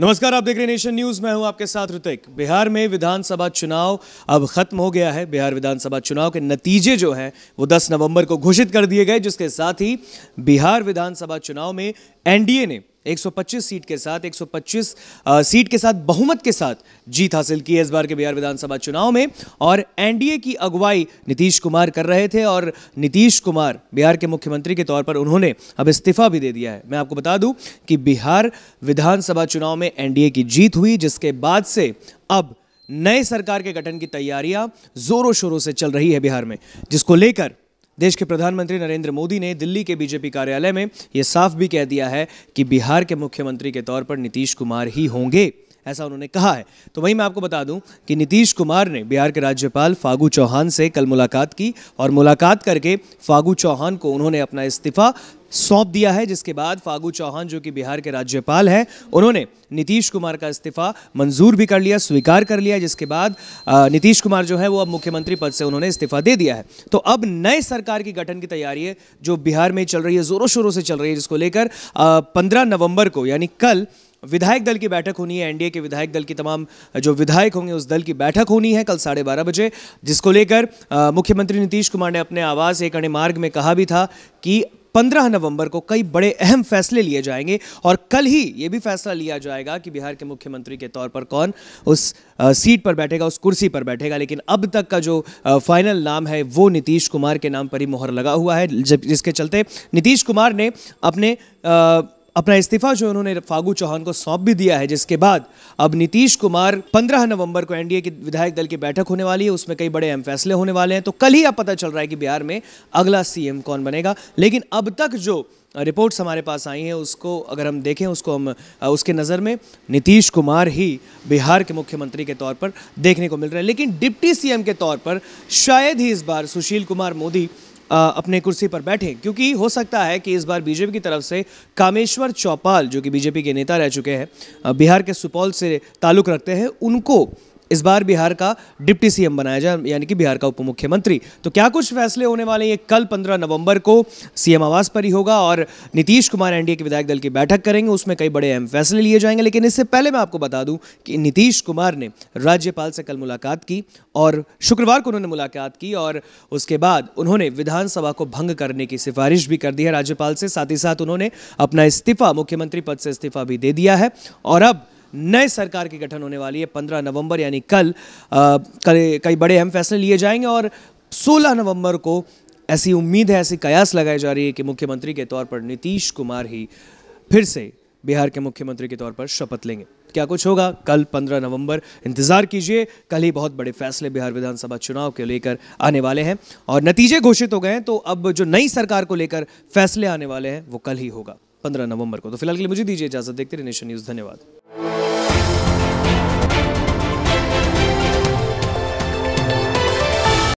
नमस्कार, आप देख रहे हैं नेशन न्यूज़। मैं हूँ आपके साथ ऋतिक। बिहार में विधानसभा चुनाव अब खत्म हो गया है। बिहार विधानसभा चुनाव के नतीजे जो हैं, वो 10 नवंबर को घोषित कर दिए गए, जिसके साथ ही बिहार विधानसभा चुनाव में एनडीए ने 125 सीट के साथ 125 अ, सीट के साथ बहुमत के साथ जीत हासिल की है इस बार के बिहार विधानसभा चुनाव में। और एनडीए की अगुवाई नीतीश कुमार कर रहे थे और नीतीश कुमार बिहार के मुख्यमंत्री के तौर पर उन्होंने अब इस्तीफा भी दे दिया है। मैं आपको बता दूँ कि बिहार विधानसभा चुनाव में एनडीए की जीत हुई जिसके बाद से अब नए सरकार के गठन की तैयारियाँ जोरों शोरों से चल रही है बिहार में जिसको लेकर देश के प्रधानमंत्री नरेंद्र मोदी ने दिल्ली के बीजेपी कार्यालय में यह साफ़ भी कह दिया है कि बिहार के मुख्यमंत्री के तौर पर नीतीश कुमार ही होंगे। ऐसा उन्होंने कहा है। तो वहीं मैं आपको बता दूँ कि नीतीश कुमार ने बिहार के राज्यपाल फागू चौहान से कल मुलाकात की और मुलाकात करके फागू चौहान को उन्होंने अपना इस्तीफा सौंप दिया है, जिसके बाद फागू चौहान, जो कि बिहार के राज्यपाल हैं, उन्होंने नीतीश कुमार का इस्तीफा मंजूर भी कर लिया, स्वीकार कर लिया, जिसके बाद नीतीश कुमार जो है वो अब मुख्यमंत्री पद से उन्होंने इस्तीफा दे दिया है। तो अब नए सरकार की गठन की तैयारी है, जो बिहार में चल रही है, जोरों शोरों से चल रही है, जिसको लेकर पंद्रह नवंबर को, यानी कल विधायक दल की बैठक होनी है एनडीए के विधायक दल की तमाम जो विधायक होंगे उस दल की बैठक होनी है कल साढ़े बारह बजे जिसको लेकर मुख्यमंत्री नीतीश कुमार ने अपने आवास एक अणे मार्ग में कहा भी था कि 15 नवंबर को कई बड़े अहम फैसले लिए जाएँगे और कल ही ये भी फैसला लिया जाएगा कि बिहार के मुख्यमंत्री के तौर पर कौन उस सीट पर बैठेगा उस कुर्सी पर बैठेगा लेकिन अब तक का जो फाइनल नाम है वो नीतीश कुमार के नाम पर ही मोहर लगा हुआ है जिसके चलते नीतीश कुमार ने अपने अ, अपना इस्तीफा जो उन्होंने फागू चौहान को सौंप भी दिया है, जिसके बाद अब नीतीश कुमार 15 नवंबर को एनडीए की विधायक दल की बैठक होने वाली है, उसमें कई बड़े अहम फैसले होने वाले हैं। तो कल ही अब पता चल रहा है कि बिहार में अगला सीएम कौन बनेगा। लेकिन अब तक जो रिपोर्ट्स हमारे पास आई हैं, उसको अगर हम देखें, उसको हम, उसके नज़र में नीतीश कुमार ही बिहार के मुख्यमंत्री के तौर पर देखने को मिल रहे हैं। लेकिन डिप्टी सीएम के तौर पर शायद ही इस बार सुशील कुमार मोदी अपने कुर्सी पर बैठे, क्योंकि हो सकता है कि इस बार बीजेपी की तरफ़ से कामेश्वर चौपाल, जो कि बीजेपी के नेता रह चुके हैं बिहार के सुपौल से ताल्लुक रखते हैं, उनको इस बार बिहार का डिप्टी सीएम बनाया जाए, यानी कि बिहार का उप मुख्यमंत्री तो क्या कुछ फैसले होने वाले हैं? कल 15 नवंबर को सीएम आवास पर ही होगा और नीतीश कुमार एनडीए के विधायक दल की बैठक करेंगे। उसमें कई बड़े अहम फैसले लिए जाएँगे, लेकिन इससे पहले मैं आपको बता दूँ कि नीतीश कुमार ने राज्यपाल से कल मुलाकात की और शुक्रवार को उन्होंने मुलाकात की और उसके बाद उन्होंने विधानसभा को भंग करने की सिफारिश भी कर दी है राज्यपाल से। साथ ही साथ उन्होंने अपना इस्तीफा मुख्यमंत्री पद से इस्तीफा भी दे दिया है और अब नए सरकार की गठन होने वाली है, पंद्रह नवंबर, यानी कल कई बड़े अहम फैसले लिए जाएँगे और सोलह नवंबर को ऐसी उम्मीद है, ऐसी कयास लगाई जा रही है कि मुख्यमंत्री के तौर पर नीतीश कुमार ही फिर से बिहार के मुख्यमंत्री के तौर पर शपथ लेंगे। क्या कुछ होगा? कल 15 नवंबर। इंतज़ार कीजिए, कल ही बहुत बड़े फैसले बिहार विधानसभा चुनाव के लेकर आने वाले हैं और नतीजे घोषित हो गए हैं तो अब जो नई सरकार को लेकर फैसले आने वाले हैं, वो कल ही होगा 15 नवंबर को। तो फ़िलहाल के लिए मुझे दीजिए इजाज़त, देखते रहे नेशन न्यूज़। धन्यवाद।